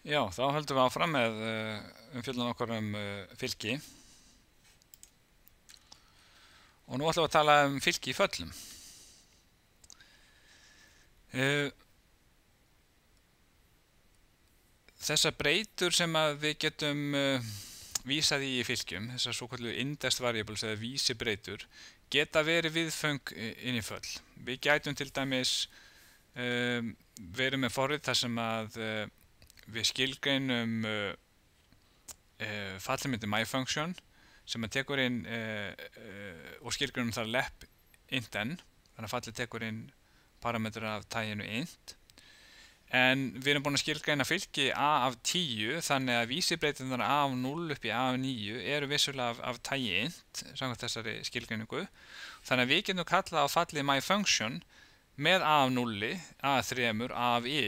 Já, þá höldum við áfram með uh, umfjöldun okkar um uh, fylki og nú ætlum við að tala um fylki í föllum. Uh, þessar breytur sem við getum vísað í í fylgjum, þessar svo kallu indest variables eða vísi breytur, geta verið viðföng inn í föll. Við gætum til dæmis verið með forrið þar sem að við skilgreinum uh, uh, fallimindi myfunction sem að tekur inn uh, uh, og skilgreinum þar lep int n þannig að fallið tekur inn parametra af tæginu int. En við erum búin að skilgreina fylki a af 10 þannig að vísibreitinnar a af 0 upp í a af 9 eru vissulega af, af tægi int samkvæmt þessari skilgreiningu. Þannig að við getum kallað á fallið myfunction með a af 0, a af 3, a af i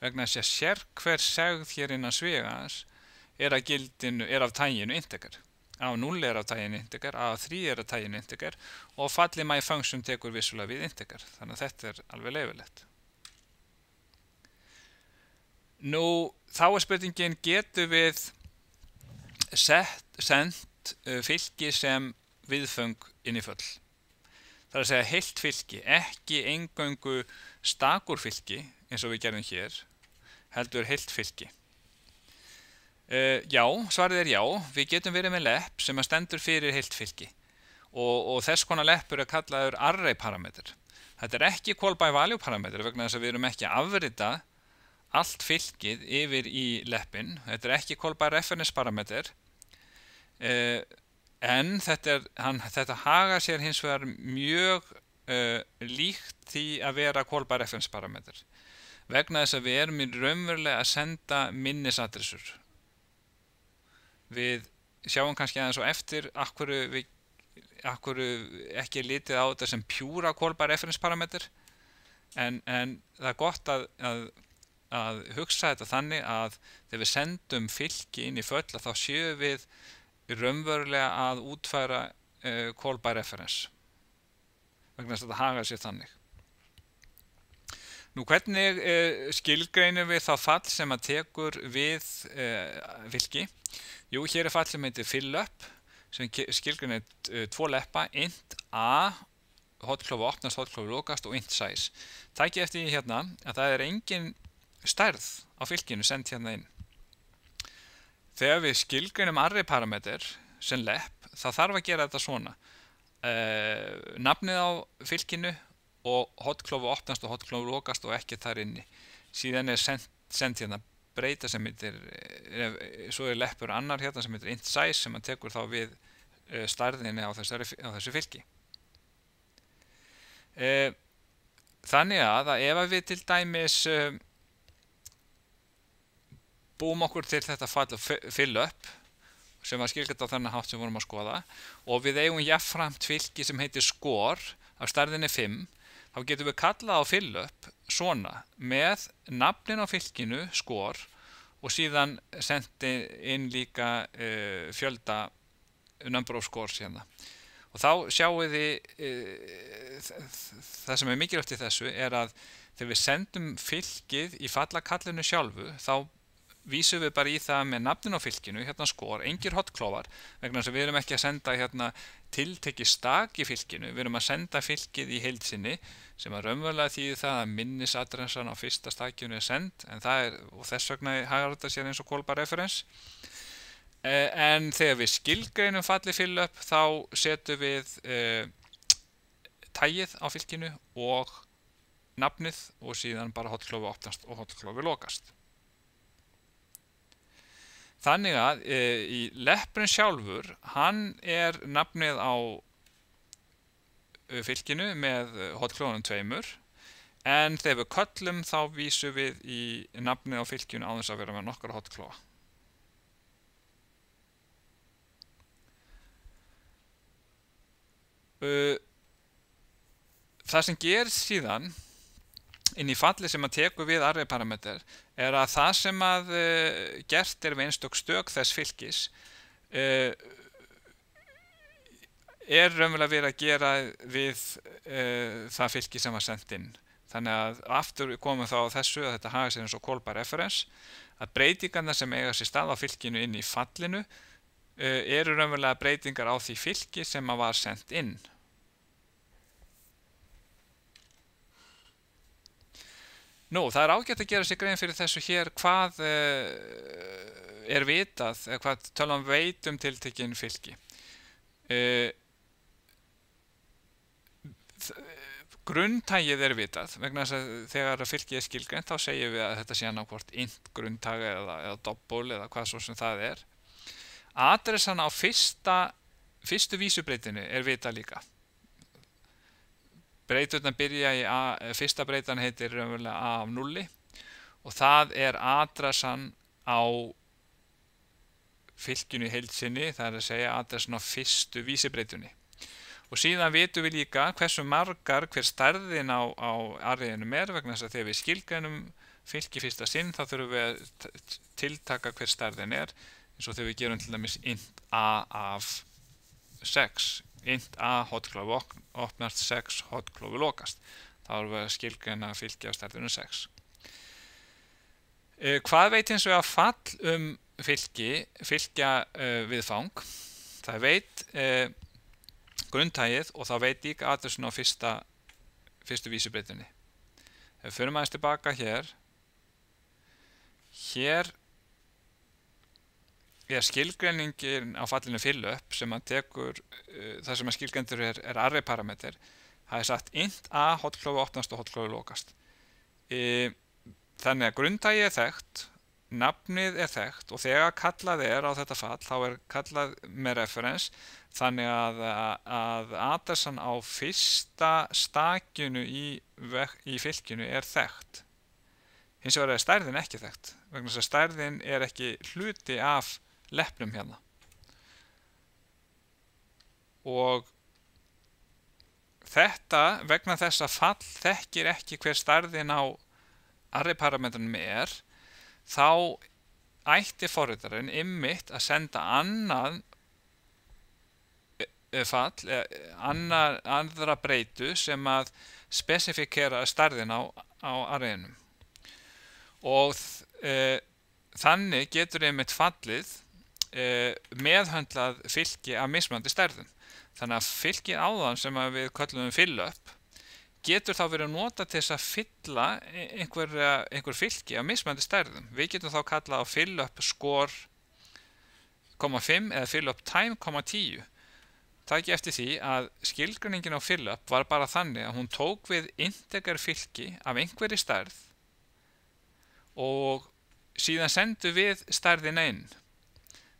vegna þess að sér hver segð hér innan svegans er, er af tæginu integer. A af 0 er af tæginu integer, A af 3 er af tæginu integer og fallið my function tekur vissulega við integer. Þannig að þetta er alveg leifilegt. Nú, þá er spurningin, getur við sendt uh, fylki sem viðföng inn í full? Það er að segja heilt fylki, ekki engöngu stakur fylki eins og við gerum hér, heldur heilt fylki. Uh, já, svarið er já, við getum verið með lepp sem að stendur fyrir heilt fylki og, og þess konar leppur er kallaður array parameter. Þetta er ekki call by value parameter vegna þess að við erum ekki að afrita allt fylkið yfir í leppin. Þetta er ekki call by reference parameter uh, en þetta, er, hann, þetta haga sér hins vegar mjög uh, líkt því að vera call by reference parameter vegna þess að við erum í raunverulega að senda minnisadressur. Við sjáum kannski aðeins og eftir akkur, við, akkur ekki litið á þetta sem pjúra callbar reference parameter en, en það er gott að, að, að hugsa þetta þannig að þegar við sendum fylki inn í föll að þá séum við raunverulega að útfæra uh, callbar reference vegna þess að þetta haga sér þannig. Nú hvernig uh, skilgreinum við þá fall sem að tekur við uh, fylki? Jú, hér er fall sem heitir fill-up sem skilgreinir uh, tvo leppa, int a, hotklofu opnast, hotklofu lókast og int size. Það ekki eftir hérna að það er engin stærð á fylkinu sendt hérna inn. Þegar við skilgreinum array parameter sem lepp, þá þarf að gera þetta svona. Nafnið á fylkinu og hotklofu opnast og hotklofu lokast og ekki þar inni. Síðan er sendt, sendt hérna breyta sem heitir svo er leppur annar hérna sem heitir int size sem að tekur þá við uh, starðinni á, þessari, á þessu fylki. Þannig að, ef við til dæmis búum okkur til þetta fall og fill up sem var skilgjart á þannig hátt sem vorum að skoða og við eigum jafnframt fylki sem heitir score á starðinni 5 þá getum við kallað á fill-up svona með nafnin á fylkinu skor og síðan sendi inn líka uh, fjölda number of scores hérna. Og þá sjáum við uh, það sem er mikilvægt í þessu er að þegar við sendum fylkið í fallakallinu sjálfu þá vísum við bara í það með nafnin á fylkinu, hérna skor, engir hotklófar vegna þess að við erum ekki að senda hérna tiltekki stak í fylkinu, við erum að senda fylkið í heilsinni sem að raunverulega þýði það að minnisadressan á fyrsta stakjunu er send en það er, og þess vegna hagar þetta sér eins og callbar reference. En þegar við skilgreinum falli fill up þá setum við eh, tægið á fylkinu og nafnið og síðan bara hotklófi opnast og hotklófi lokast Þannig að e, í leppurinn sjálfur, hann er nafnið á e, fylkinu með hotklónum tveimur en þegar við köllum þá vísum við í nafnið á fylkinu á þess að vera með nokkara hotklóa. E, það sem gerst síðan inn í falli sem að teku við array parameter er að það sem að uh, gert er við einstök stök þess fylgis uh, er raunverulega verið að gera við uh, það fylgi sem var sendt inn þannig að aftur komum þá þessu að þetta hafa sér eins og callbar reference að breytingarna sem eiga sér stað á fylkinu inn í fallinu eru raunverulega breytingar á því fylki sem að var sendt inn. Nú, það er ágætt að gera sér grein fyrir þessu hér hvað uh, er vitað, hvað veit um tiltekinn fylki. Uh, grunntægið er vitað vegna þess að þegar fylgið er skilgreint þá segjum við að þetta sé annarkvort int grunntæg eða, eða doppul eða hvað svo sem það er adressan á fyrsta fyrstu vísubreitinu er vitað líka breyturna byrja í A, fyrsta breytan heitir raunverulega A af nulli og það er adressan á fylginu í heilsinni það er að segja adressan á fyrstu vísubreitunni og síðan vitum við líka hversu margar hver stærðin á, á ariðinum er vegna þess að þegar við skilgænum fylgi fyrsta sinn þá þurfum við að tiltaka hver stærðin er eins og þegar við gerum til dæmis int a af 6 int a hotklofi opnast 6 hotklofi lokast. Þá erum við að skilgæna fylgi á stærðinu 6 eh, hvað veit eins og að fall um fylgi fylgja uh, viðfang það veit uh, grunntægið og þá veit ég adressun á fyrsta, fyrstu vísubreitinni. Ef við fyrir maður tilbaka hér, hér er skilgreiningin á fallinu fill upp sem að tekur, uh, það sem að skilgreindur er, er array parameter, það er sagt int a hotklófi opnast og hotklófi lokast. E, þannig að grunntægið er þekkt, nafnið er þekkt og þegar kallað er á þetta fall þá er kallað með referens þannig að, að adressan á fyrsta stakjunu í, í fylkinu er þekkt hins vegar er stærðin ekki þekkt vegna þess að stærðin er ekki hluti af leppnum hérna. Og þetta vegna þess að fall þekkir ekki hver stærðin á array parametrunum er þá ætti forritarinn ymmit að senda annað e, fall, e, annar, andra breytu sem að spesifikera starðin á, á arraynum og e, þannig getur einmitt fallið e, meðhöndlað fylgi af mismöndi stærðum þannig að fylgið áðan sem við kallum fill up getur þá verið að nota til þess að fylla einhver, einhver fylki af mismændi stærðum. Við getum þá kalla á fill up score 0,5 eða fill up time 0,10. Það ekki eftir því að skilgruningin á fill up var bara þannig að hún tók við integer fylki af einhverji stærð og síðan sendu við stærðin inn.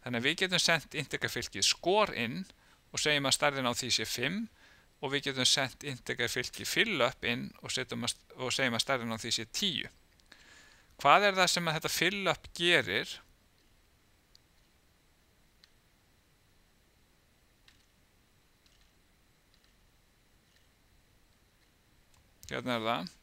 Þannig að við getum sendt integer fylki score inn og segjum að stærðin á því sé 5 og við getum sendt integer fylki fill up inn og, að, og segjum að stærðin á því sé 10. Hvað er það sem þetta fill up gerir? Hérna er það.